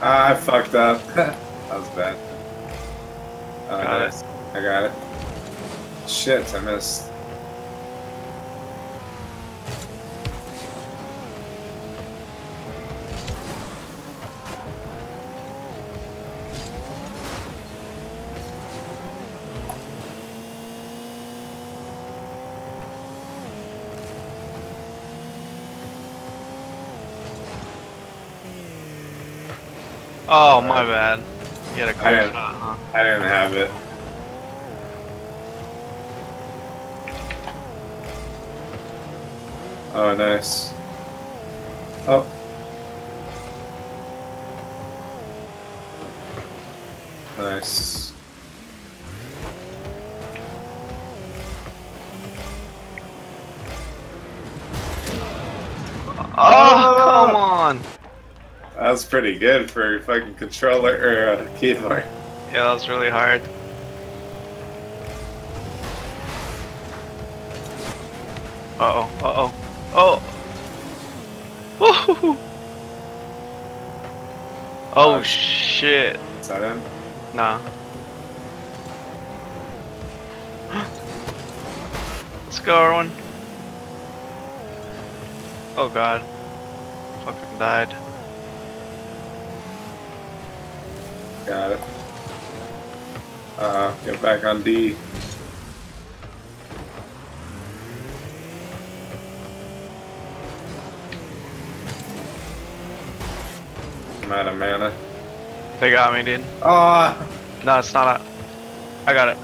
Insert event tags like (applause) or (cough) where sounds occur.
I fucked up. (laughs) that was bad. Oh, Got it. Uh, I got it. Shit, I missed. Oh, my bad. You had a I clear didn't- shot, huh? I didn't have it. Oh, nice. Oh. Nice. Oh, ah! come on. That was pretty good for a fucking controller or uh, keyboard. Yeah, that was really hard. Uh oh, uh oh. Oh! Woo-hoo-hoo. Oh Uh, shit. Is that him? Nah. Let's go, everyone. Oh god. Fucking died. Got it. Uh, get back on D. I'm out of mana. They got me, dude. Oh, No, it's not. A... I got it.